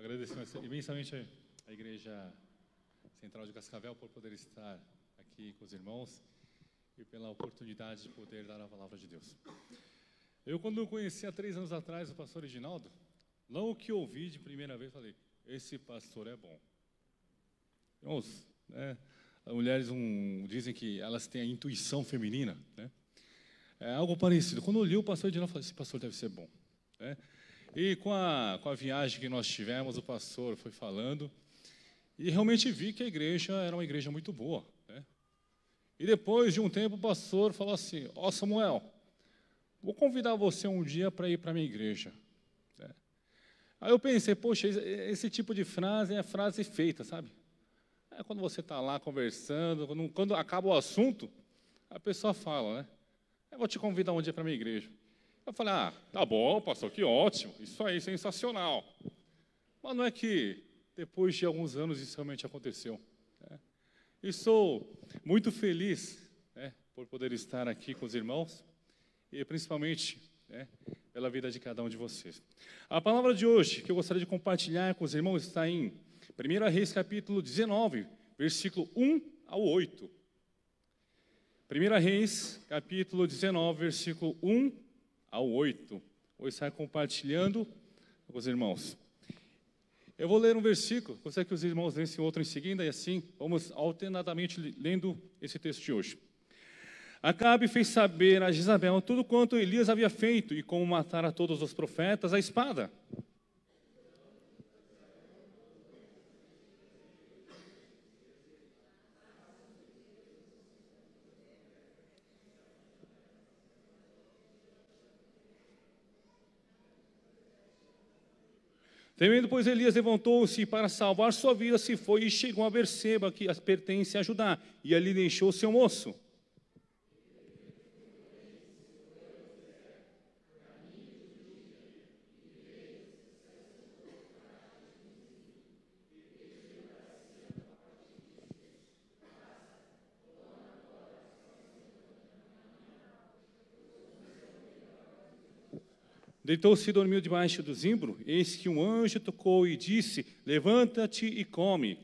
agradecer imensamente a Igreja Central de Cascavel por poder estar aqui com os irmãos e pela oportunidade de poder dar a palavra de Deus. Eu, quando conheci há três anos atrás o pastor Reginaldo, logo que ouvi de primeira vez, falei: esse pastor é bom. Irmãos, né, as mulheres um, dizem que elas têm a intuição feminina, né? É algo parecido. Quando eu li o pastor Reginaldo, falei: esse pastor deve ser bom. Né? E com a, com a viagem que nós tivemos, o pastor foi falando, e realmente vi que a igreja era uma igreja muito boa. Né? E depois de um tempo, o pastor falou assim: Ó oh, Samuel, vou convidar você um dia para ir para a minha igreja. Né? Aí eu pensei: poxa, esse tipo de frase é frase feita, sabe? É quando você está lá conversando, quando, quando acaba o assunto, a pessoa fala, né? Eu vou te convidar um dia para a minha igreja. Eu falei, ah, tá bom, pastor, que ótimo, isso aí, sensacional. Mas não é que depois de alguns anos isso realmente aconteceu. Né? E sou muito feliz né, por poder estar aqui com os irmãos e principalmente né, pela vida de cada um de vocês. A palavra de hoje que eu gostaria de compartilhar com os irmãos está em 1 Reis capítulo 19, versículo 1 ao 8. 1 Reis capítulo 19, versículo 1 ao 8. Vou estar compartilhando com os irmãos. Eu vou ler um versículo, gostaria que os irmãos lessem outro em seguida, e assim vamos alternadamente lendo esse texto de hoje. Acabe fez saber a Jezabel tudo quanto Elias havia feito e como matar a todos os profetas à espada. Temendo, pois, Elias levantou-se para salvar sua vida, se foi e chegou a Berseba, que pertence a Judá, e ali deixou seu moço. Deitou-se e dormiu debaixo do zimbro. Eis que um anjo tocou e disse: Levanta-te e come.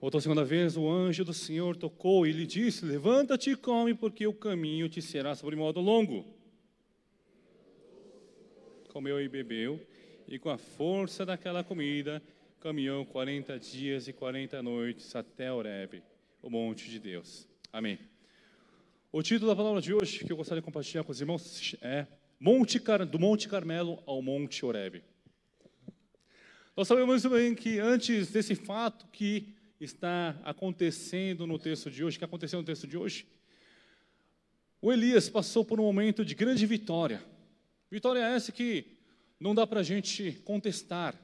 Outra segunda vez, o anjo do Senhor tocou e lhe disse: Levanta-te e come, porque o caminho te será sobre modo longo. Comeu e bebeu e com a força daquela comida caminhou 40 dias e 40 noites até Horebe, o monte de Deus. Amém. O título da palavra de hoje que eu gostaria de compartilhar com os irmãos é Monte Car do Monte Carmelo ao Monte Horebe. Nós sabemos bem que antes desse fato que está acontecendo no texto de hoje, que aconteceu no texto de hoje, o Elias passou por um momento de grande vitória. Vitória essa que não dá para a gente contestar.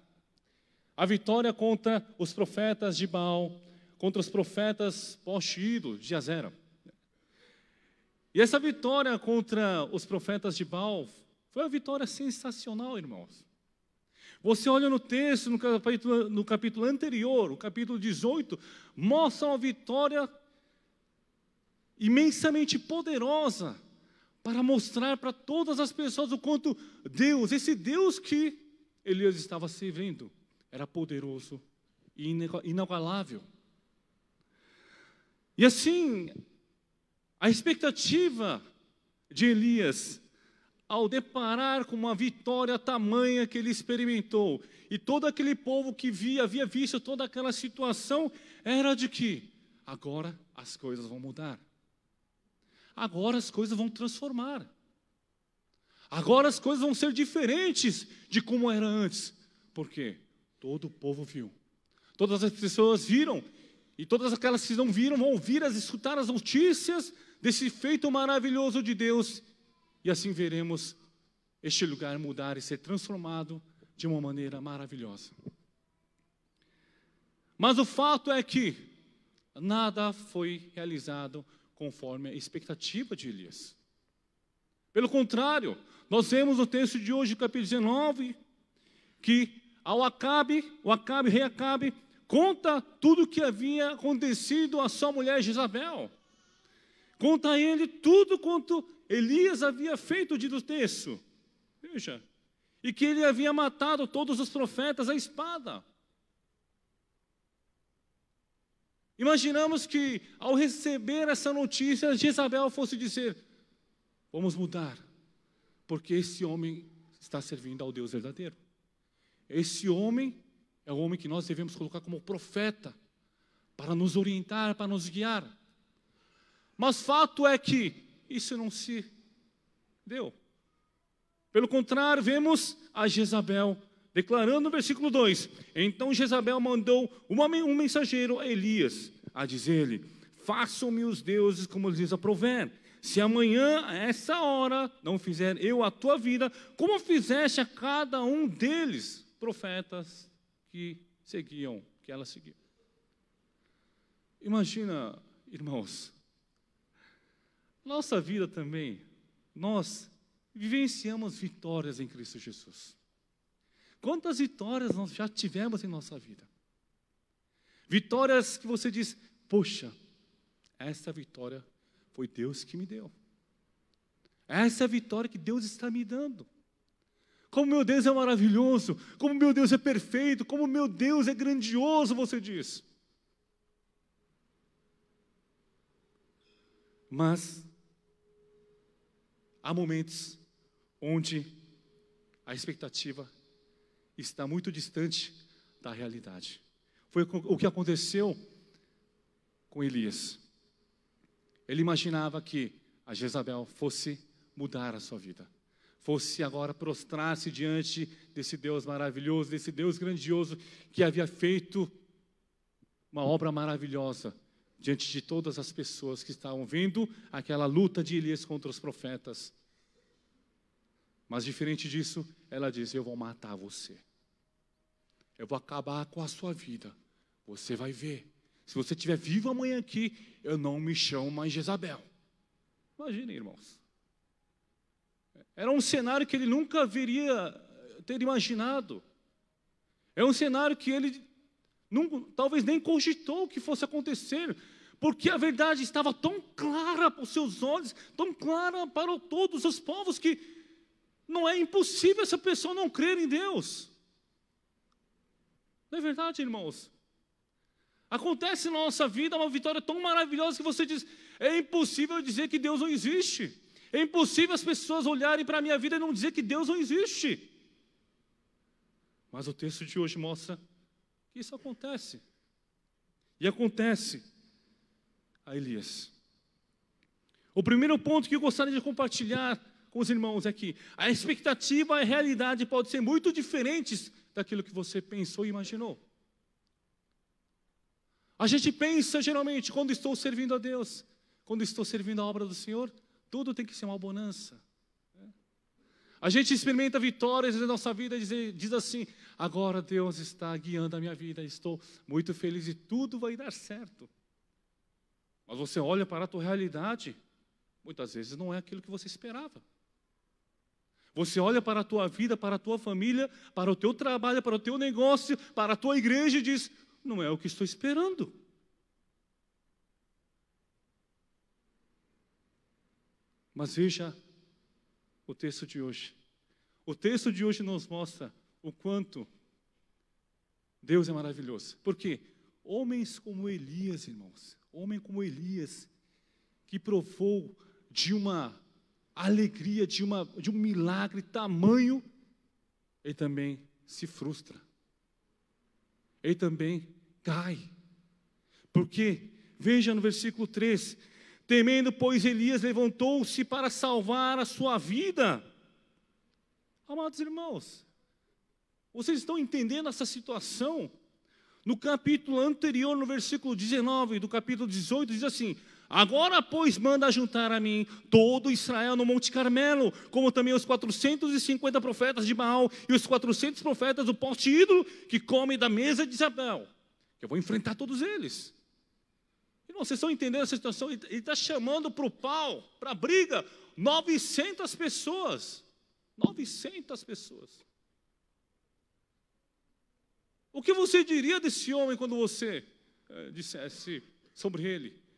A vitória contra os profetas de Baal, contra os profetas pós-ídolo de Azera. E essa vitória contra os profetas de Baal foi uma vitória sensacional, irmãos. Você olha no texto, no capítulo, no capítulo anterior, o capítulo 18, mostra uma vitória imensamente poderosa para mostrar para todas as pessoas o quanto Deus, esse Deus que Elias estava servindo, era poderoso e inagualável. E assim, a expectativa de Elias, ao deparar com uma vitória tamanha que ele experimentou, e todo aquele povo que via, havia visto toda aquela situação, era de que agora as coisas vão mudar agora as coisas vão transformar. Agora as coisas vão ser diferentes de como era antes. Porque todo o povo viu. Todas as pessoas viram. E todas aquelas que não viram vão ouvir, as, escutar as notícias desse feito maravilhoso de Deus. E assim veremos este lugar mudar e ser transformado de uma maneira maravilhosa. Mas o fato é que nada foi realizado conforme a expectativa de Elias. Pelo contrário, nós vemos no texto de hoje, capítulo 19, que ao Acabe, o Acabe, rei Acabe, conta tudo o que havia acontecido a sua mulher Jezabel. Conta a ele tudo quanto Elias havia feito de do texto. Veja. E que ele havia matado todos os profetas à espada. Imaginamos que ao receber essa notícia, Jezabel fosse dizer: Vamos mudar, porque esse homem está servindo ao Deus verdadeiro. Esse homem é o homem que nós devemos colocar como profeta, para nos orientar, para nos guiar. Mas fato é que isso não se deu. Pelo contrário, vemos a Jezabel declarando no versículo 2: Então Jezabel mandou um mensageiro a Elias a dizer-lhe: Façam-me os deuses como lhes aprover. Se amanhã, a essa hora, não fizer eu a tua vida, como fizeste a cada um deles, profetas que seguiam, que ela seguiu. Imagina, irmãos, nossa vida também, nós vivenciamos vitórias em Cristo Jesus. Quantas vitórias nós já tivemos em nossa vida? Vitórias que você diz, poxa, essa vitória foi Deus que me deu. Essa é a vitória que Deus está me dando. Como meu Deus é maravilhoso, como meu Deus é perfeito, como meu Deus é grandioso, você diz. Mas há momentos onde a expectativa está muito distante da realidade. Foi o que aconteceu com Elias. Ele imaginava que a Jezabel fosse mudar a sua vida, fosse agora prostrar-se diante desse Deus maravilhoso, desse Deus grandioso que havia feito uma obra maravilhosa diante de todas as pessoas que estavam vendo aquela luta de Elias contra os profetas. Mas diferente disso, ela diz: Eu vou matar você. Eu vou acabar com a sua vida. Você vai ver. Se você estiver vivo amanhã aqui, eu não me chamo mais Jezabel. Imaginem, irmãos. Era um cenário que ele nunca haveria ter imaginado. É um cenário que ele não, talvez nem cogitou que fosse acontecer, porque a verdade estava tão clara para os seus olhos, tão clara para todos os povos, que não é impossível essa pessoa não crer em Deus. Não é verdade, irmãos? Acontece na nossa vida uma vitória tão maravilhosa que você diz: é impossível dizer que Deus não existe. É impossível as pessoas olharem para a minha vida e não dizer que Deus não existe. Mas o texto de hoje mostra que isso acontece. E acontece a Elias. O primeiro ponto que eu gostaria de compartilhar com os irmãos aqui. A expectativa e a realidade podem ser muito diferentes daquilo que você pensou e imaginou. A gente pensa geralmente, quando estou servindo a Deus, quando estou servindo a obra do Senhor, tudo tem que ser uma bonança. A gente experimenta vitórias na nossa vida e diz, assim: agora Deus está guiando a minha vida, estou muito feliz e tudo vai dar certo. Mas você olha para a tua realidade, muitas vezes não é aquilo que você esperava. Você olha para a tua vida, para a tua família, para o teu trabalho, para o teu negócio, para a tua igreja e diz: não é o que estou esperando. Mas veja o texto de hoje. O texto de hoje nos mostra o quanto Deus é maravilhoso. Porque homens como Elias, irmãos, homem como Elias, que provou de uma alegria de, uma, de um milagre tamanho, ele também se frustra. Ele também cai. Porque, veja no versículo 3: temendo, pois Elias levantou-se para salvar a sua vida. Amados irmãos, vocês estão entendendo essa situação? No capítulo anterior, no versículo 19 do capítulo 18, diz assim: Agora, pois, manda juntar a mim todo Israel no Monte Carmelo, como também os 450 profetas de Baal e os 400 profetas do poste ídolo que comem da mesa de Isabel. Eu vou enfrentar todos eles. Irmão, vocês estão entendendo essa situação? Ele está chamando para o pau, para a briga, 900 pessoas. 900 pessoas. O que você diria desse homem quando você é, dissesse sobre ele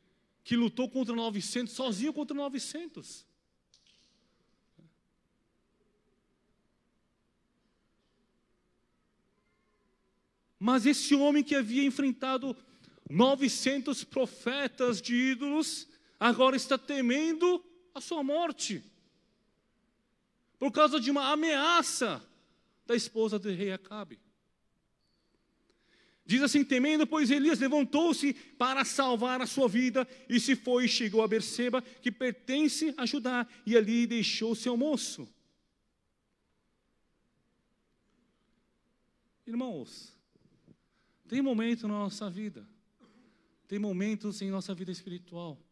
que lutou contra 900, sozinho contra 900? Mas esse homem que havia enfrentado 900 profetas de ídolos, agora está temendo a sua morte. Por causa de uma ameaça da esposa do rei Acabe. Diz assim: temendo, pois Elias levantou-se para salvar a sua vida e se foi e chegou a Berseba, que pertence a Judá, e ali deixou seu moço. Irmãos, tem momentos na nossa vida, tem momentos em nossa vida espiritual,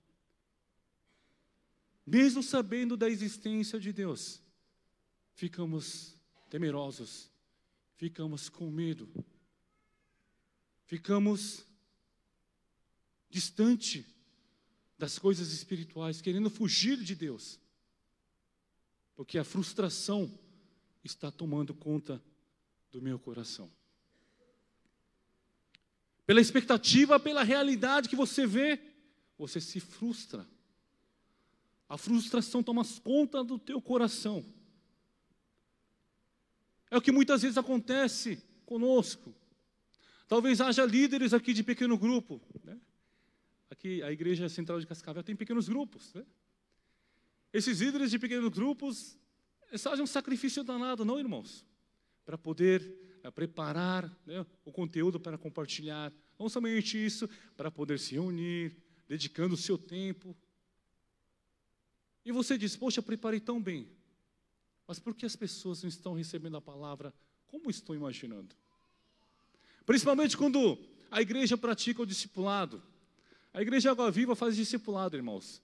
mesmo sabendo da existência de Deus, ficamos temerosos, ficamos com medo, ficamos distante das coisas espirituais, querendo fugir de Deus, porque a frustração está tomando conta do meu coração pela expectativa, pela realidade que você vê, você se frustra. A frustração toma conta do teu coração. É o que muitas vezes acontece conosco. Talvez haja líderes aqui de pequeno grupo. Né? Aqui a Igreja Central de Cascavel tem pequenos grupos. Né? Esses líderes de pequenos grupos fazem um sacrifício danado, não, irmãos? Para poder a preparar né, o conteúdo para compartilhar. Não somente isso, para poder se reunir, dedicando o seu tempo. E você diz: Poxa, preparei tão bem. Mas por que as pessoas não estão recebendo a palavra como estou imaginando? Principalmente quando a igreja pratica o discipulado. A igreja Água Viva faz discipulado, irmãos.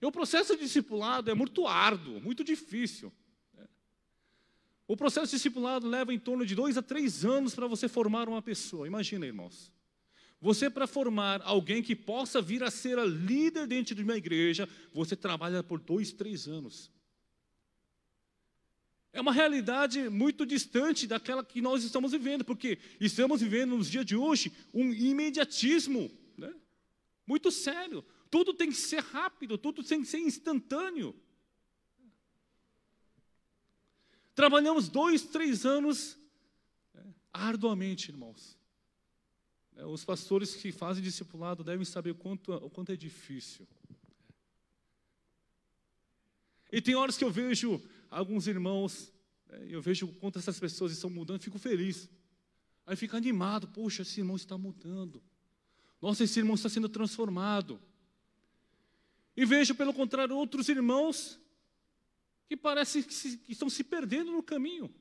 E o processo de discipulado é muito árduo, muito difícil. O processo discipulado leva em torno de dois a três anos para você formar uma pessoa. Imagina, irmãos. Você, para formar alguém que possa vir a ser a líder dentro de uma igreja, você trabalha por dois, três anos. É uma realidade muito distante daquela que nós estamos vivendo, porque estamos vivendo nos dias de hoje um imediatismo né? muito sério. Tudo tem que ser rápido, tudo tem que ser instantâneo. Trabalhamos dois, três anos é, arduamente, irmãos. É, os pastores que fazem discipulado devem saber o quanto, o quanto é difícil. E tem horas que eu vejo alguns irmãos, é, eu vejo quanto essas pessoas estão mudando, fico feliz. Aí fico animado, poxa, esse irmão está mudando. Nossa, esse irmão está sendo transformado. E vejo, pelo contrário, outros irmãos que parece que, se, que estão se perdendo no caminho.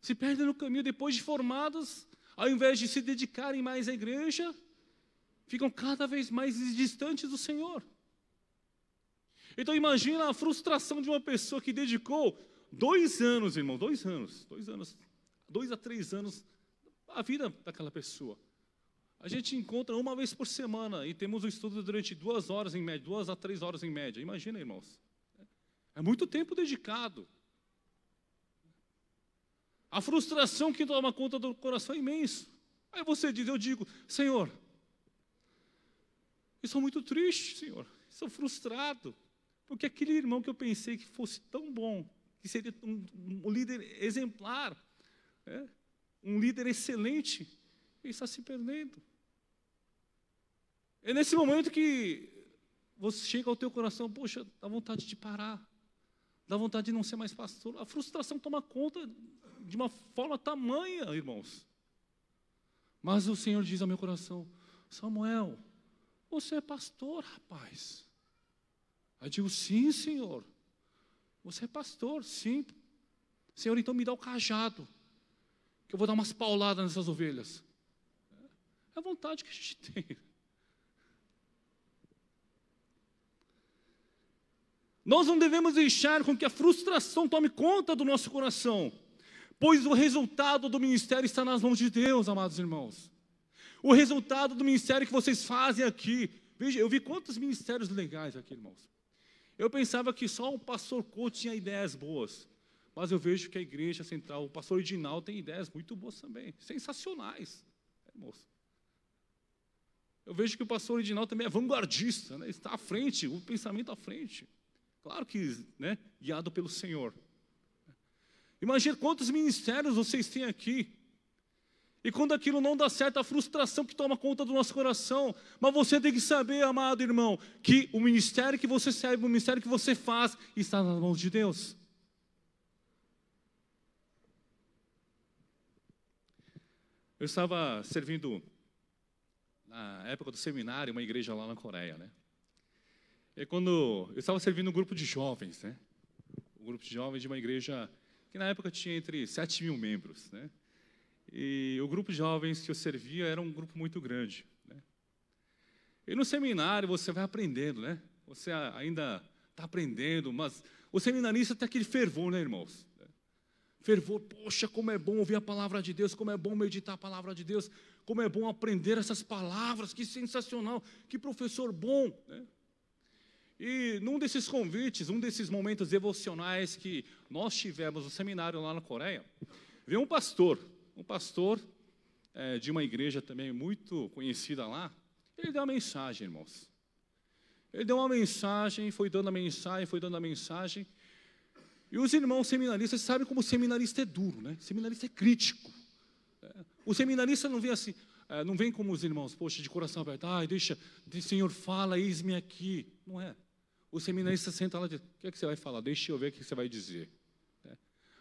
Se perdem no caminho depois de formados, ao invés de se dedicarem mais à igreja, ficam cada vez mais distantes do Senhor. Então imagina a frustração de uma pessoa que dedicou dois anos, irmão, dois anos, dois anos, dois a três anos, a vida daquela pessoa. A gente encontra uma vez por semana e temos o estudo durante duas horas em média, duas a três horas em média. Imagina, irmãos. É muito tempo dedicado. A frustração que toma conta do coração é imenso. Aí você diz, eu digo, Senhor, eu sou muito triste, Senhor, sou frustrado, porque aquele irmão que eu pensei que fosse tão bom, que seria um, um líder exemplar, né? um líder excelente, ele está se perdendo. É nesse momento que você chega ao teu coração, poxa, dá vontade de parar dá vontade de não ser mais pastor. A frustração toma conta de uma forma tamanha, irmãos. Mas o Senhor diz ao meu coração: Samuel, você é pastor, rapaz. Aí eu digo: sim, Senhor. Você é pastor, sim. Senhor, então me dá o cajado, que eu vou dar umas pauladas nessas ovelhas. É a vontade que a gente tem. Nós não devemos deixar com que a frustração tome conta do nosso coração, pois o resultado do ministério está nas mãos de Deus, amados irmãos. O resultado do ministério que vocês fazem aqui, veja, eu vi quantos ministérios legais aqui, irmãos. Eu pensava que só o pastor Couto tinha ideias boas, Mas eu vejo que a igreja central, o pastor original tem ideias muito boas também, sensacionais. É, moço. Eu vejo que o pastor original também é vanguardista, né? está à frente, o pensamento à frente. Claro que né, guiado pelo Senhor. Imagina quantos ministérios vocês têm aqui. E quando aquilo não dá certo, a frustração que toma conta do nosso coração. Mas você tem que saber, amado irmão, que o ministério que você serve, o ministério que você faz, está nas mãos de Deus. Eu estava servindo na época do seminário, uma igreja lá na Coreia, né? E quando eu estava servindo um grupo de jovens, né? Um grupo de jovens de uma igreja que na época tinha entre 7 mil membros, né? E o grupo de jovens que eu servia era um grupo muito grande, né? E no seminário você vai aprendendo, né? Você ainda está aprendendo, mas o seminarista tem aquele fervor, né, irmãos? fervor, poxa, como é bom ouvir a palavra de Deus, como é bom meditar a palavra de Deus, como é bom aprender essas palavras, que sensacional, que professor bom. Né? E num desses convites, um desses momentos devocionais que nós tivemos no seminário lá na Coreia, veio um pastor, um pastor é, de uma igreja também muito conhecida lá, ele deu uma mensagem, irmãos. Ele deu uma mensagem, foi dando a mensagem, foi dando a mensagem, e os irmãos seminaristas sabem como o seminarista é duro, né? O seminarista é crítico. O seminarista não vem assim, é, não vem como os irmãos, poxa, de coração aberto, ai, deixa, Senhor, fala, eis-me aqui. Não é. O seminarista senta lá e diz, o que é que você vai falar? Deixa eu ver o que você vai dizer. É.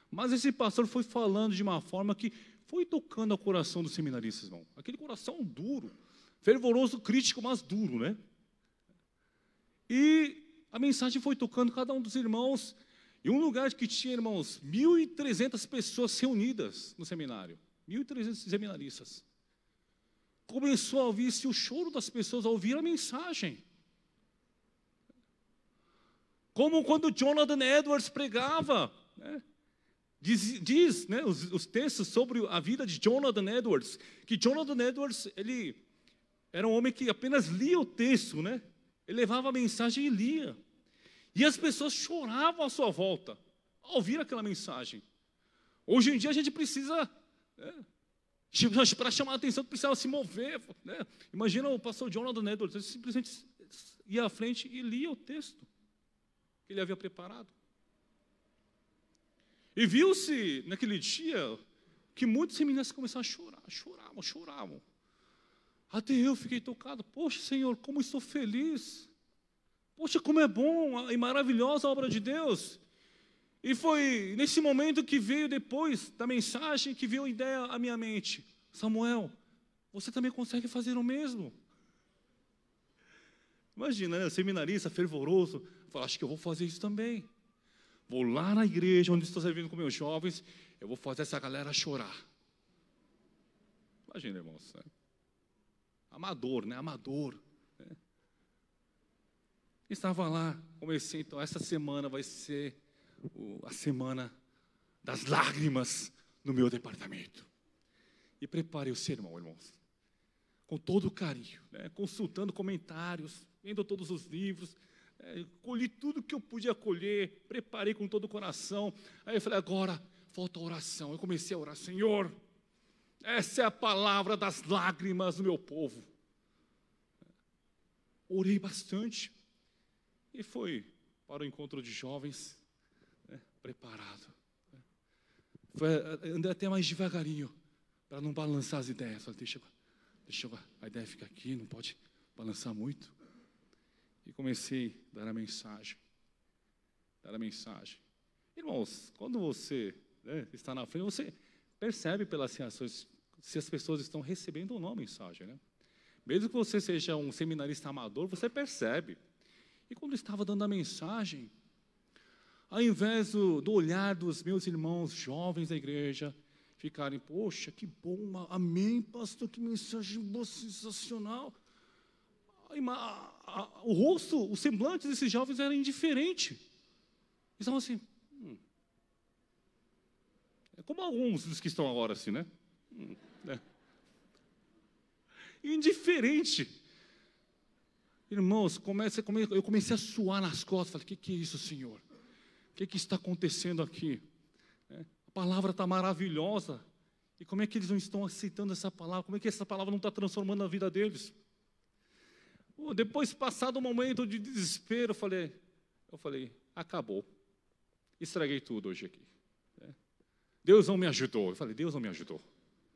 Mas esse pastor foi falando de uma forma que foi tocando ao coração dos seminaristas, irmão. Aquele coração duro, fervoroso, crítico, mas duro, né? E a mensagem foi tocando cada um dos irmãos e um lugar que tinha, irmãos, 1.300 pessoas reunidas no seminário, 1.300 seminaristas. Começou a ouvir-se o choro das pessoas a ouvir a mensagem. Como quando Jonathan Edwards pregava, né? Diz, diz né, os, os, textos sobre a vida de Jonathan Edwards, que Jonathan Edwards, ele era um homem que apenas lia o texto, né? Ele levava a mensagem e lia. E as pessoas choravam à sua volta ao ouvir aquela mensagem. Hoje em dia a gente precisa, né, para chamar a atenção, precisava se mover. Né? Imagina o pastor Jonathan Edwards, ele simplesmente ia à frente e lia o texto que ele havia preparado. E viu-se naquele dia que muitos seminários começaram a chorar, choravam, choravam. Até eu fiquei tocado. Poxa, Senhor, como estou feliz Poxa, como é bom e maravilhosa a obra de Deus. E foi nesse momento que veio depois da mensagem que veio a ideia à minha mente. Samuel, você também consegue fazer o mesmo. Imagina, né? seminarista fervoroso, fala, acho que eu vou fazer isso também. Vou lá na igreja onde estou servindo com meus jovens, eu vou fazer essa galera chorar. Imagina, irmãos. Né? Amador, né? Amador. Estava lá, comecei, então, essa semana vai ser a semana das lágrimas no meu departamento. E preparei o sermão, irmãos, com todo carinho, né? consultando comentários, vendo todos os livros, é, colhi tudo que eu podia colher, preparei com todo o coração. Aí eu falei, agora falta oração. Eu comecei a orar, Senhor, essa é a palavra das lágrimas do meu povo. Orei bastante. E foi para o encontro de jovens, né, preparado. Né. Foi, andei até mais devagarinho, para não balançar as ideias. Falei, deixa, deixa a ideia ficar aqui, não pode balançar muito. E comecei a dar a mensagem. Dar a mensagem. Irmãos, quando você né, está na frente, você percebe pelas reações se as pessoas estão recebendo ou não a mensagem. Né? Mesmo que você seja um seminarista amador, você percebe. E quando estava dando a mensagem, ao invés do, do olhar dos meus irmãos jovens da igreja, ficarem, poxa, que bom, amém, pastor, que mensagem boa, sensacional. O rosto, o semblante desses jovens era indiferente. Eles estavam assim, hum. é como alguns dos que estão agora assim, né? Hum, é. Indiferente. Irmãos, comece, eu comecei a suar nas costas. Falei, o que, que é isso, Senhor? O que, que está acontecendo aqui? A palavra está maravilhosa. E como é que eles não estão aceitando essa palavra? Como é que essa palavra não está transformando a vida deles? Depois, passado um momento de desespero, eu falei, eu falei, acabou. Estraguei tudo hoje aqui. É. Deus não me ajudou. Eu falei, Deus não me ajudou.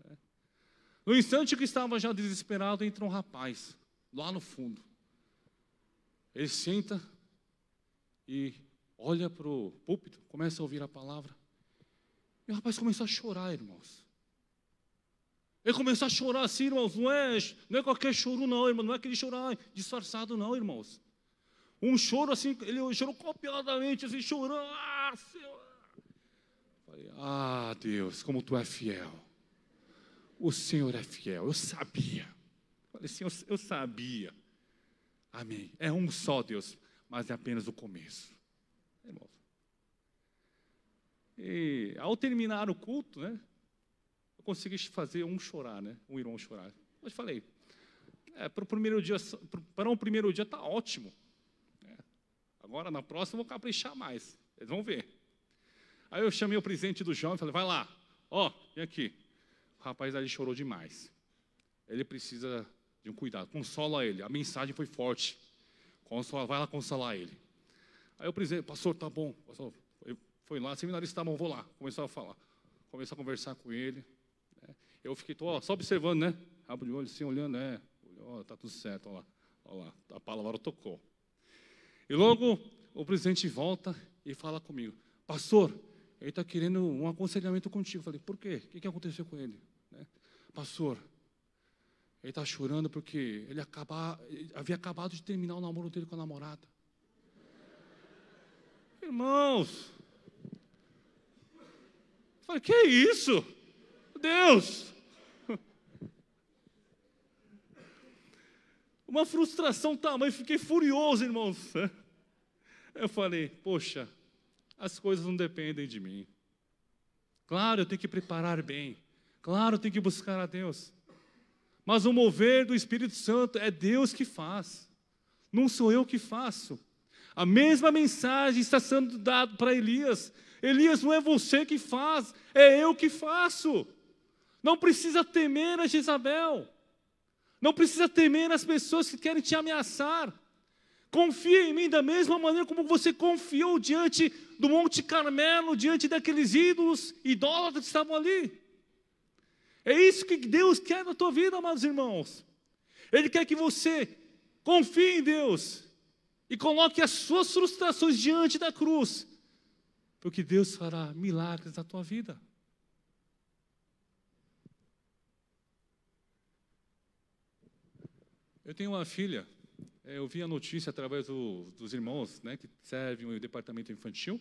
É. No instante que estava já desesperado, entra um rapaz, lá no fundo. Ele senta e olha para o púlpito, começa a ouvir a palavra. E o rapaz começou a chorar, irmãos. Ele começou a chorar assim, irmãos. Não é, não é qualquer choro, não, irmão. Não é aquele chorar disfarçado, não, irmãos. Um choro assim, ele chorou copiadamente, assim, chorando. Ah, Senhor. Falei, ah, Deus, como tu é fiel. O Senhor é fiel. Eu sabia. Falei, Senhor, eu sabia. Amém. É um só Deus, mas é apenas o começo. Irmãos. E ao terminar o culto, né? Eu consegui fazer um chorar, né? Um irmão chorar. Mas falei, é, para o primeiro dia, para um primeiro dia está ótimo. É. Agora na próxima eu vou caprichar mais. Eles vão ver. Aí eu chamei o presidente do João e falei, vai lá, ó, vem aqui. O rapaz ali chorou demais. Ele precisa de um cuidado. Consola ele. A mensagem foi forte. Consola, vai lá consolar ele. Aí o presidente, pastor, tá bom. Pastor, foi lá, seminarista, tá bom, vou lá. Começou a falar. Começou a conversar com ele. Eu fiquei ó, só observando, né? Rabo de olho, assim, olhando, né? Ó, tá tudo certo, ó lá. Ó lá, a palavra tocou. E logo o presidente volta e fala comigo, pastor, ele está querendo um aconselhamento contigo. Eu falei, por quê? O que aconteceu com ele? Né? Pastor, ele está chorando porque ele, acaba, ele havia acabado de terminar o namoro dele com a namorada. Irmãos, eu falei, que isso? Deus! Uma frustração tamanha, fiquei furioso, irmãos. Eu falei, poxa, as coisas não dependem de mim. Claro, eu tenho que preparar bem. Claro, eu tenho que buscar a Deus. Mas o mover do Espírito Santo é Deus que faz. Não sou eu que faço. A mesma mensagem está sendo dada para Elias. Elias, não é você que faz, é eu que faço. Não precisa temer a Jezabel. Não precisa temer as pessoas que querem te ameaçar. Confia em mim da mesma maneira como você confiou diante do Monte Carmelo, diante daqueles ídolos idólatras que estavam ali. É isso que Deus quer na tua vida, amados irmãos. Ele quer que você confie em Deus e coloque as suas frustrações diante da cruz, porque Deus fará milagres na tua vida. Eu tenho uma filha, é, eu vi a notícia através do, dos irmãos né, que servem o departamento infantil,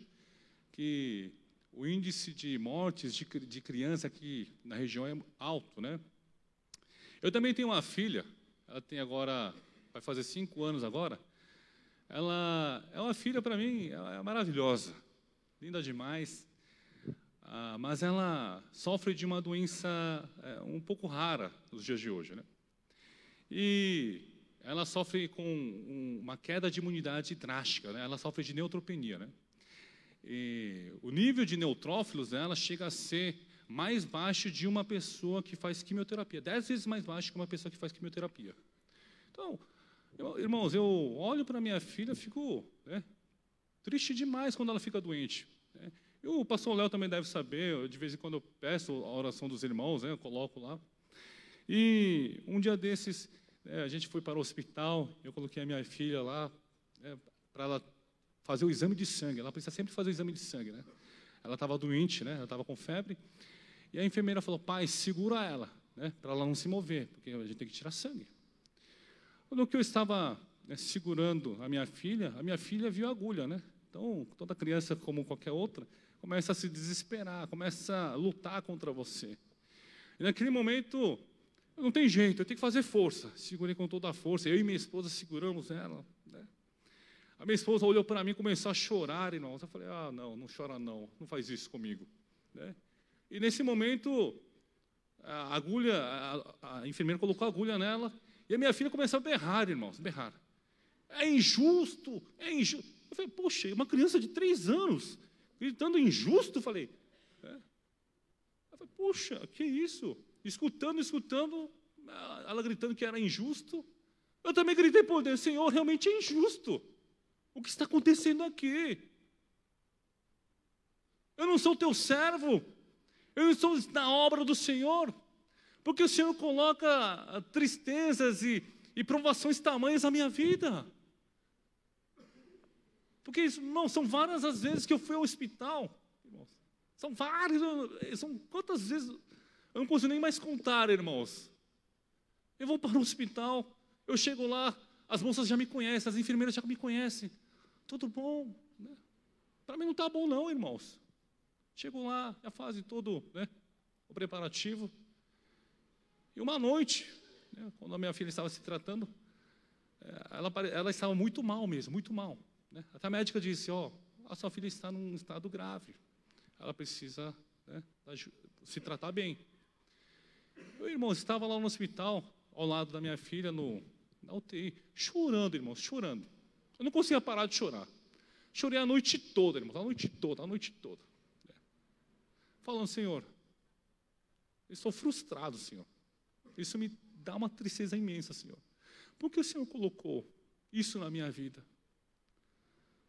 que o índice de mortes de, de criança aqui na região é alto, né? Eu também tenho uma filha, ela tem agora, vai fazer cinco anos agora. Ela é uma filha para mim, ela é maravilhosa, linda demais. Ah, mas ela sofre de uma doença é, um pouco rara nos dias de hoje, né? E ela sofre com um, uma queda de imunidade drástica, né? Ela sofre de neutropenia, né? E o nível de neutrófilos dela chega a ser mais baixo de uma pessoa que faz quimioterapia, dez vezes mais baixo que uma pessoa que faz quimioterapia. Então, irmãos, eu olho para minha filha, fico né, triste demais quando ela fica doente. Né? E o pastor Léo também deve saber, de vez em quando eu peço a oração dos irmãos, né, eu coloco lá. E um dia desses, né, a gente foi para o hospital, eu coloquei a minha filha lá, né, para ela fazer o exame de sangue. Ela precisa sempre fazer o exame de sangue, né? Ela estava doente, né? Ela estava com febre. E a enfermeira falou: pai, segura ela, né? Para ela não se mover, porque a gente tem que tirar sangue. No que eu estava né, segurando a minha filha, a minha filha viu a agulha, né? Então, toda criança, como qualquer outra, começa a se desesperar, começa a lutar contra você. E naquele momento, não tem jeito, eu tenho que fazer força. Segurei com toda a força. Eu e minha esposa seguramos ela. A minha esposa olhou para mim e começou a chorar, irmãos. Eu falei, ah, não, não chora não, não faz isso comigo. Né? E nesse momento, a agulha, a, a, enfermeira colocou a agulha nela, e a minha filha começou a berrar, irmãos, berrar. É injusto, é injusto. Eu falei, poxa, uma criança de três anos, gritando injusto, eu falei. É. falei, Puxa, que isso? Escutando, escutando, ela gritando que era injusto. Eu também gritei por Deus, Senhor, realmente é injusto. O que está acontecendo aqui? Eu não sou teu servo, eu não estou na obra do Senhor, porque o Senhor coloca ah, tristezas e, e provações tamanhas na minha vida. Porque, não, são várias as vezes que eu fui ao hospital. São várias, são quantas vezes, eu não consigo nem mais contar, irmãos. Eu vou para o hospital, eu chego lá, as moças já me conhecem, as enfermeiras já me conhecem. Tudo bom? Né? Para mim não está bom não, irmãos. Chego lá, já fazem todo né, o preparativo. E uma noite, né, quando a minha filha estava se tratando, é, ela, ela estava muito mal mesmo, muito mal. Né? Até a médica disse, ó, oh, a sua filha está num estado grave. Ela precisa né, se tratar bem. Meu irmão estava lá no hospital, ao lado da minha filha, no, na UTI, chorando, irmãos, chorando. Eu não conseguia parar de chorar. Chorei a noite toda, irmãos, a noite toda, a noite toda falando, Senhor, eu estou frustrado, Senhor. Isso me dá uma tristeza imensa, Senhor. Por que o Senhor colocou isso na minha vida?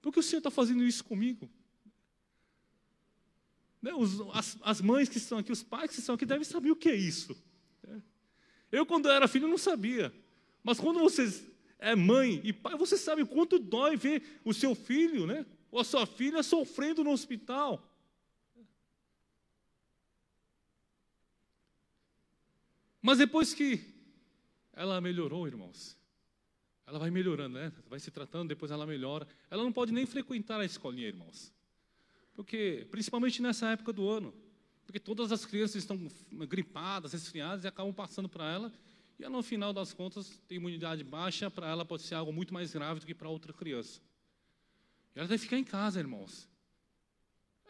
Por que o Senhor está fazendo isso comigo? Né, os, as, as, mães que estão aqui, os pais que estão aqui, devem saber o que é isso. Né? Eu, quando era filho, não sabia. Mas quando você é mãe e pai, você sabe o quanto dói ver o seu filho, né? Ou a sua filha sofrendo no hospital. Mas depois que ela melhorou, irmãos, ela vai melhorando, né? Vai se tratando, depois ela melhora. Ela não pode nem frequentar a escolinha, irmãos. Porque, principalmente nessa época do ano, porque todas as crianças estão gripadas, resfriadas e acabam passando para ela. E ela, no final das contas, tem imunidade baixa, para ela pode ser algo muito mais grave do que para outra criança. E ela vai ficar em casa, irmãos.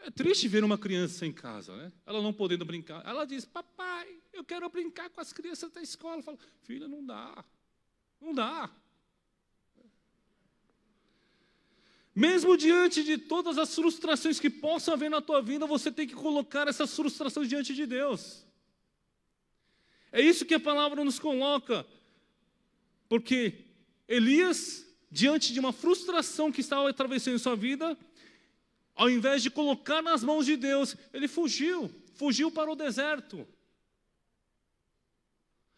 É triste ver uma criança em casa, né? Ela não podendo brincar. Ela diz: Papai, eu quero brincar com as crianças da escola. Eu falo: Filha, não dá. Não dá. Mesmo diante de todas as frustrações que possam haver na tua vida, você tem que colocar essas frustrações diante de Deus. É isso que a palavra nos coloca. Porque Elias, diante de uma frustração que estava atravessando sua vida, ao invés de colocar nas mãos de Deus, ele fugiu, fugiu para o deserto.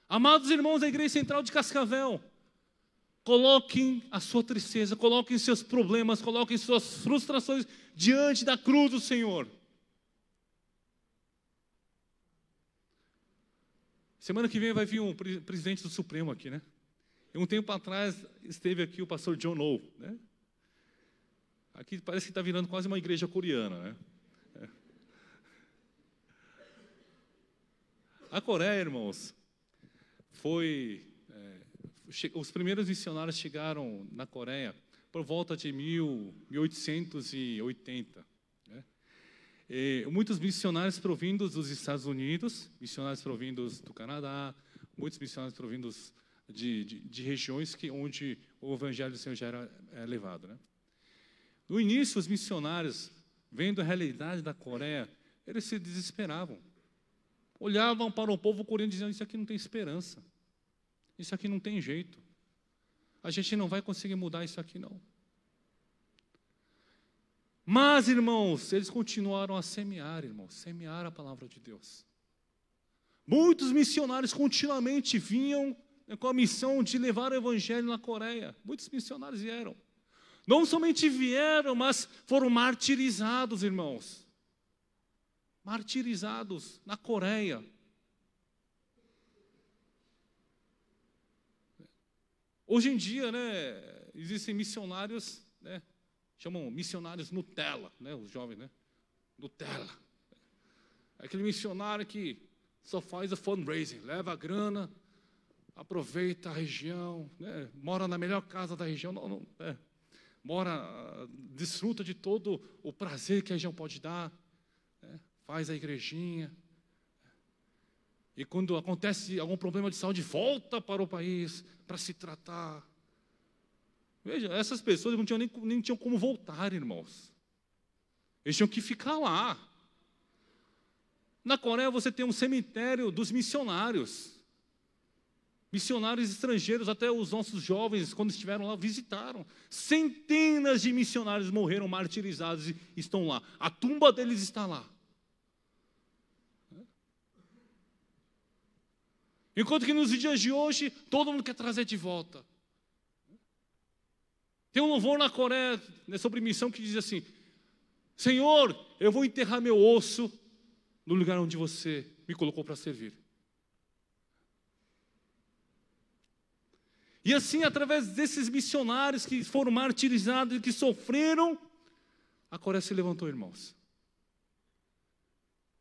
Amados irmãos da Igreja Central de Cascavel, coloquem a sua tristeza, coloquem seus problemas, coloquem suas frustrações diante da cruz do Senhor. Semana que vem vai vir um presidente do Supremo aqui, né? E um tempo atrás esteve aqui o pastor John Lowe, né? Aqui parece que está virando quase uma igreja coreana, né? É. A Coreia, irmãos, foi. Os primeiros missionários chegaram na Coreia por volta de mil, 1880. Né? E muitos missionários provindos dos Estados Unidos, missionários provindos do Canadá, muitos missionários provindos de, de, de regiões que, onde o evangelho do Senhor já era é, levado. Né? No início, os missionários, vendo a realidade da Coreia, eles se desesperavam. Olhavam para o povo coreano dizendo: Isso aqui não tem esperança. Isso aqui não tem jeito. A gente não vai conseguir mudar isso aqui, não. Mas, irmãos, eles continuaram a semear, irmãos, semear a palavra de Deus. Muitos missionários continuamente vinham com a missão de levar o evangelho na Coreia. Muitos missionários vieram. Não somente vieram, mas foram martirizados, irmãos. Martirizados na Coreia. Hoje em dia, né, existem missionários, né, chamam missionários Nutella, né, os jovens, né? Nutella. Aquele missionário que só faz a fundraising, leva a grana, aproveita a região, né, mora na melhor casa da região. Não, não, é mora, desfruta de todo o prazer que a região pode dar, né? faz a igrejinha. E quando acontece algum problema de saúde, volta para o país para se tratar. Veja, essas pessoas não tinham nem, nem tinham como voltar, irmãos. Eles tinham que ficar lá. Na Coreia você tem um cemitério dos missionários. Missionários estrangeiros, até os nossos jovens, quando estiveram lá, visitaram. Centenas de missionários morreram martirizados e estão lá. A tumba deles está lá. Enquanto que nos dias de hoje, todo mundo quer trazer de volta. Tem um louvor na Coreia, nessa missão, que diz assim: Senhor, eu vou enterrar meu osso no lugar onde você me colocou para servir. E assim, através desses missionários que foram martirizados e que sofreram, a Coreia se levantou, irmãos.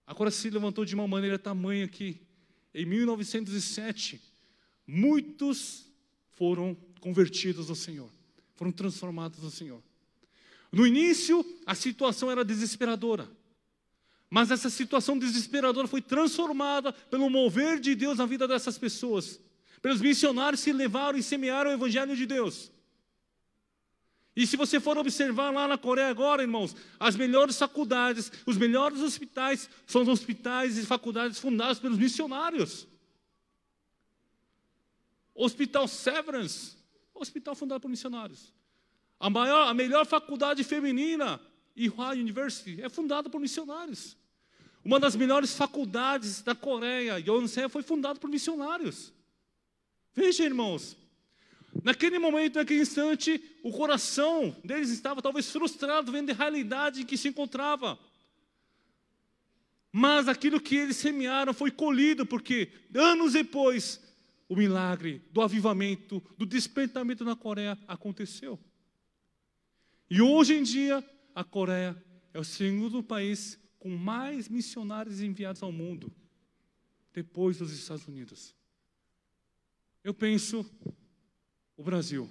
A Coreia se levantou de uma maneira tamanha que, em 1907, muitos foram convertidos ao Senhor, foram transformados ao Senhor. No início, a situação era desesperadora. Mas essa situação desesperadora foi transformada pelo mover de Deus na vida dessas pessoas, pelos missionários que levaram e semearam o Evangelho de Deus. E se você for observar lá na Coreia agora, irmãos, as melhores faculdades, os melhores hospitais são os hospitais e faculdades fundados pelos missionários. Hospital Severance, hospital fundado por missionários. A, maior, a melhor faculdade feminina Ihwa University é fundada por missionários. Uma das melhores faculdades da Coreia, Yonsei, foi fundada por missionários. Veja, irmãos, naquele momento, naquele instante, o coração deles estava talvez frustrado, vendo a realidade em que se encontrava. Mas aquilo que eles semearam foi colhido, porque anos depois, o milagre do avivamento, do despertamento na Coreia aconteceu. E hoje em dia, a Coreia é o segundo país com mais missionários enviados ao mundo, depois dos Estados Unidos. Eu penso, o Brasil.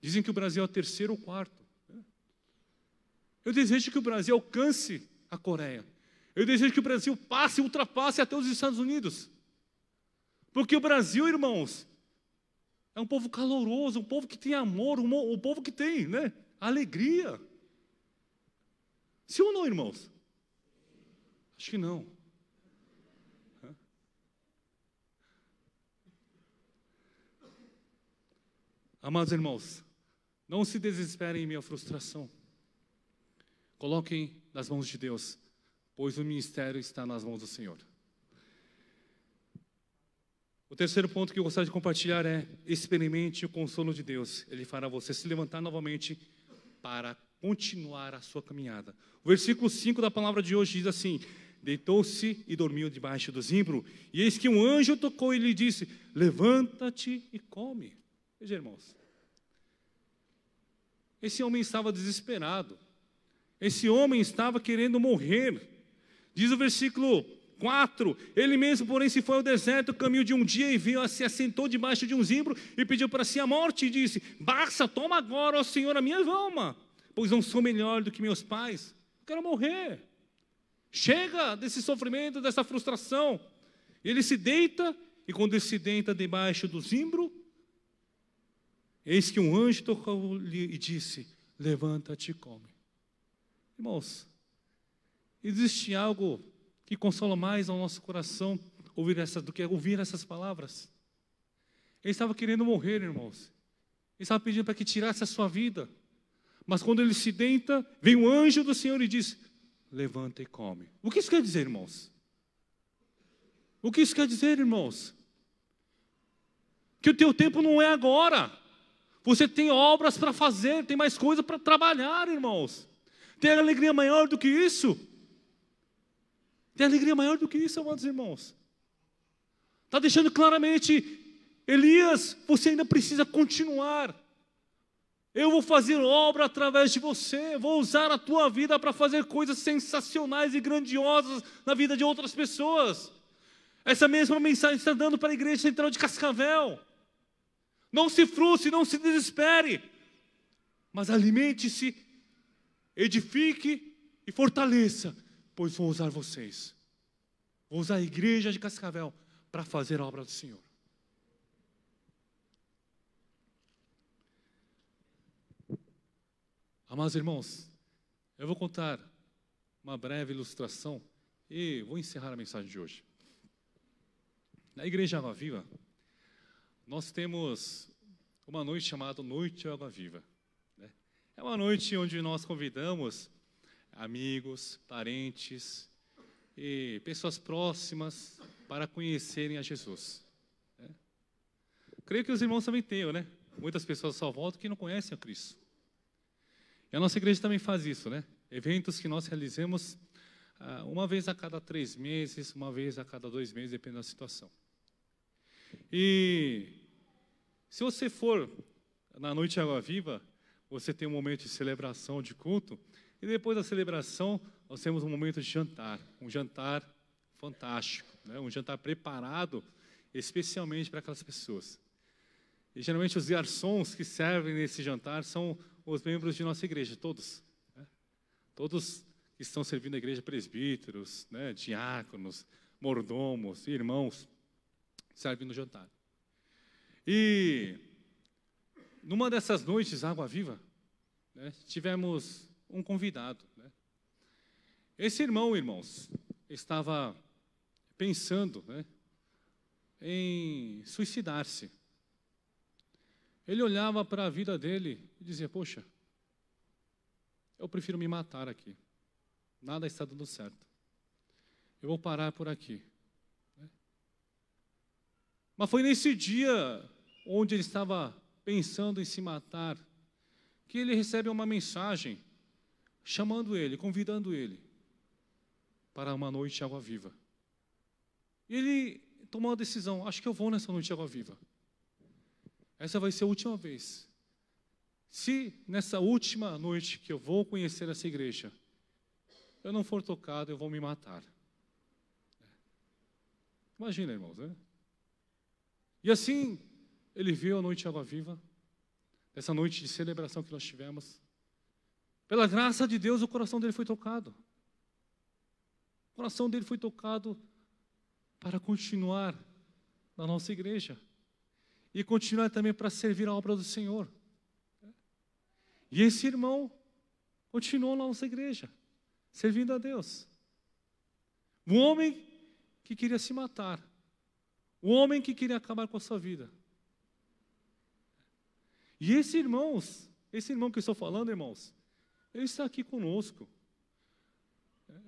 Dizem que o Brasil é o terceiro ou quarto. Eu desejo que o Brasil alcance a Coreia. Eu desejo que o Brasil passe, ultrapasse até os Estados Unidos. Porque o Brasil, irmãos, é um povo caloroso, um povo que tem amor, um, um povo que tem né, alegria. Sim ou não, irmãos? Acho que não. Amados irmãos, não se desesperem em minha frustração. Coloquem nas mãos de Deus, pois o ministério está nas mãos do Senhor. O terceiro ponto que eu gostaria de compartilhar é: experimente o consolo de Deus. Ele fará você se levantar novamente para continuar a sua caminhada. O versículo 5 da palavra de hoje diz assim: Deitou-se e dormiu debaixo do zimbro, e eis que um anjo tocou e lhe disse: Levanta-te e come. Veja, irmãos. Esse homem estava desesperado. Esse homem estava querendo morrer. Diz o versículo 4: Ele mesmo, porém, se foi ao deserto, caminho de um dia e viu, se assentou debaixo de um zimbro e pediu para si a morte e disse: Basta, toma agora, ó Senhor, a minha alma pois não sou melhor do que meus pais. quero morrer. Chega desse sofrimento, dessa frustração. Ele se deita, e quando ele se deita debaixo do zimbro, eis que um anjo tocou-lhe e disse: Levanta-te e come. Irmãos, existe algo que consola mais ao nosso coração ouvir essa, do que ouvir essas palavras? Ele estava querendo morrer, irmãos. Ele estava pedindo para que tirasse a sua vida. Mas quando ele se deita, vem o anjo do Senhor e diz: Levanta e come. O que isso quer dizer, irmãos? O que isso quer dizer, irmãos? Que o teu tempo não é agora. Você tem obras para fazer, tem mais coisa para trabalhar, irmãos. Tem alegria maior do que isso? Tem alegria maior do que isso, amados irmãos. Está deixando claramente, Elias, você ainda precisa continuar. Eu vou fazer obra através de você, vou usar a tua vida para fazer coisas sensacionais e grandiosas na vida de outras pessoas. Essa mesma mensagem está dando para a igreja central de Cascavel. Não se frustre, não se desespere, mas alimente-se, edifique e fortaleça, pois vou usar vocês. Vou usar a igreja de Cascavel para fazer a obra do Senhor. Amados irmãos, eu vou contar uma breve ilustração E vou encerrar a mensagem de hoje. Na Igreja Água Viva, nós temos uma noite chamada Noite Água Viva. Né? É uma noite onde nós convidamos amigos, parentes e pessoas próximas para conhecerem a Jesus. Né? Creio que os irmãos também tenham, né? Muitas pessoas só voltam que não conhecem a Cristo. E a nossa igreja também faz isso, né? Eventos que nós realizamos ah, uma vez a cada três meses, uma vez a cada dois meses, dependendo da situação. E se você for na noite Água Viva, você tem um momento de celebração, de culto, e depois da celebração, nós temos um momento de jantar, um jantar fantástico, né? um jantar preparado especialmente para aquelas pessoas. E geralmente os garçons que servem nesse jantar são os membros de nossa igreja, todos. Né? Todos que estão servindo a igreja, presbíteros, né? diáconos, mordomos, irmãos, servem no jantar. E numa dessas noites, Água Viva, né, tivemos um convidado. Né? Esse irmão, irmãos, estava pensando né, em suicidar-se. Ele olhava para a vida dele e dizia: Poxa, eu prefiro me matar aqui. Nada está dando certo. Eu vou parar por aqui. Mas foi nesse dia onde ele estava pensando em se matar, que ele recebe uma mensagem chamando ele, convidando ele para uma noite água viva. E ele tomou a decisão: acho que eu vou nessa noite água viva. Essa vai ser a última vez. Se nessa última noite que eu vou conhecer essa igreja, eu não for tocado, eu vou me matar. Imagina, irmãos, né? E assim, ele viu a noite água viva, essa noite de celebração que nós tivemos. Pela graça de Deus, o coração dele foi tocado. O coração dele foi tocado para continuar na nossa igreja e continuar também para servir a obra do Senhor. E esse irmão continuou na nossa igreja, servindo a Deus. Um homem que queria se matar, um homem que queria acabar com a sua vida. E esse irmãos, esse irmão que eu estou falando, irmãos, ele está aqui conosco.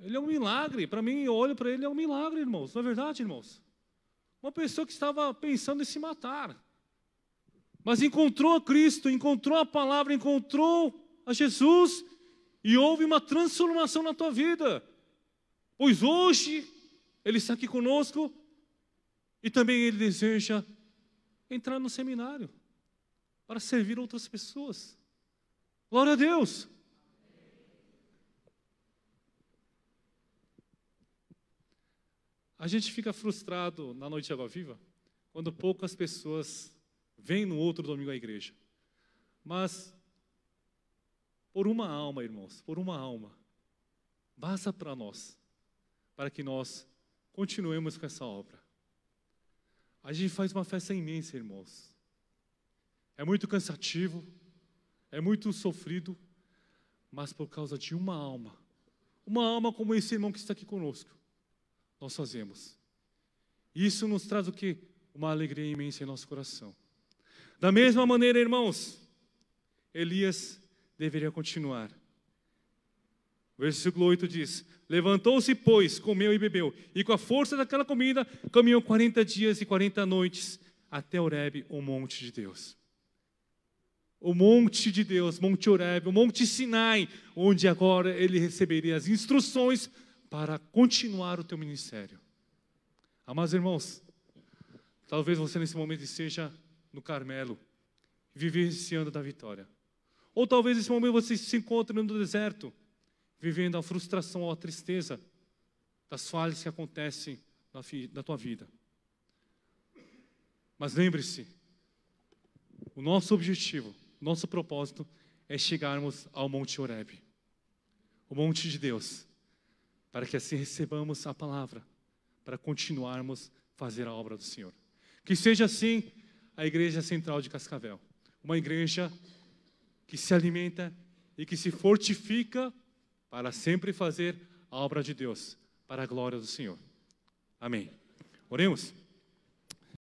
Ele é um milagre. Para mim, eu olho para ele, é um milagre, irmãos. Não é verdade, irmãos? Uma pessoa que estava pensando em se matar, mas encontrou a Cristo, encontrou a palavra, encontrou a Jesus, e houve uma transformação na tua vida. Pois hoje, Ele está aqui conosco, e também Ele deseja entrar no seminário para servir outras pessoas. Glória a Deus. A gente fica frustrado na noite de água viva quando poucas pessoas vêm no outro domingo à igreja. Mas por uma alma, irmãos, por uma alma, basta para nós, para que nós continuemos com essa obra. A gente faz uma festa imensa, irmãos. É muito cansativo, é muito sofrido, mas por causa de uma alma, uma alma como esse irmão que está aqui conosco, nós fazemos. Isso nos traz o que? Uma alegria imensa em nosso coração. Da mesma maneira, irmãos, Elias deveria continuar. Versículo 8 diz: Levantou-se, pois, comeu e bebeu, e com a força daquela comida caminhou 40 dias e 40 noites até Oreb, o monte de Deus o monte de Deus, Monte Oreb, o Monte Sinai, onde agora ele receberia as instruções para continuar o teu ministério. Amados irmãos, talvez você nesse momento esteja no Carmelo, vivenciando da vitória. Ou talvez nesse momento você se encontre no deserto, vivendo a frustração ou a tristeza das falhas que acontecem na, na tua vida. Mas lembre-se, o nosso objetivo nosso propósito é chegarmos ao Monte Oreb, o monte de Deus, para que assim recebamos a palavra, para continuarmos a fazer a obra do Senhor. Que seja assim a Igreja Central de Cascavel, uma igreja que se alimenta e que se fortifica para sempre fazer a obra de Deus, para a glória do Senhor. Amém. Oremos.